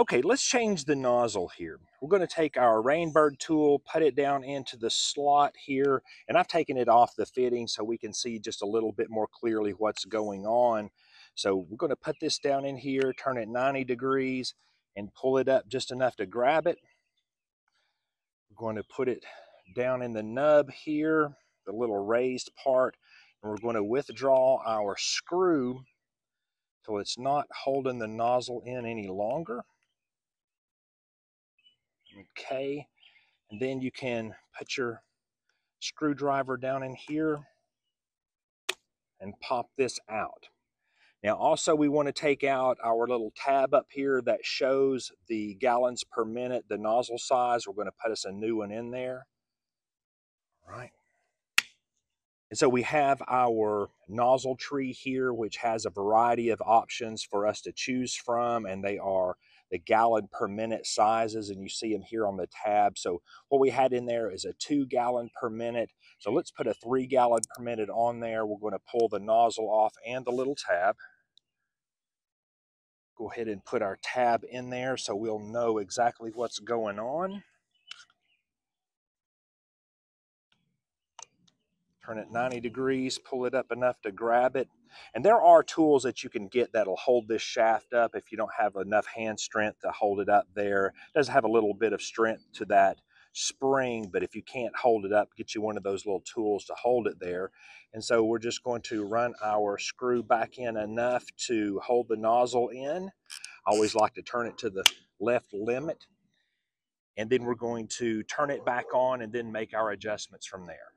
Okay, let's change the nozzle here. We're going to take our Rain Bird tool, put it down into the slot here, and I've taken it off the fitting so we can see just a little bit more clearly what's going on. So we're going to put this down in here, turn it 90 degrees, and pull it up just enough to grab it. We're going to put it down in the nub here, the little raised part, and we're going to withdraw our screw so it's not holding the nozzle in any longer. Okay, and then you can put your screwdriver down in here and pop this out. Now also we want to take out our little tab up here that shows the gallons per minute, the nozzle size. We're going to put us a new one in there. All right. And so we have our nozzle tree here, which has a variety of options for us to choose from, and they are the gallon per minute sizes, and you see them here on the tab. So what we had in there is a two gallon per minute. So let's put a three gallon per minute on there. We're going to pull the nozzle off and the little tab. Go ahead and put our tab in there so we'll know exactly what's going on. Turn it 90 degrees, pull it up enough to grab it. And there are tools that you can get that'll hold this shaft up if you don't have enough hand strength to hold it up there. It does have a little bit of strength to that spring, but if you can't hold it up, get you one of those little tools to hold it there. And so we're just going to run our screw back in enough to hold the nozzle in. I always like to turn it to the left limit. And then we're going to turn it back on and then make our adjustments from there.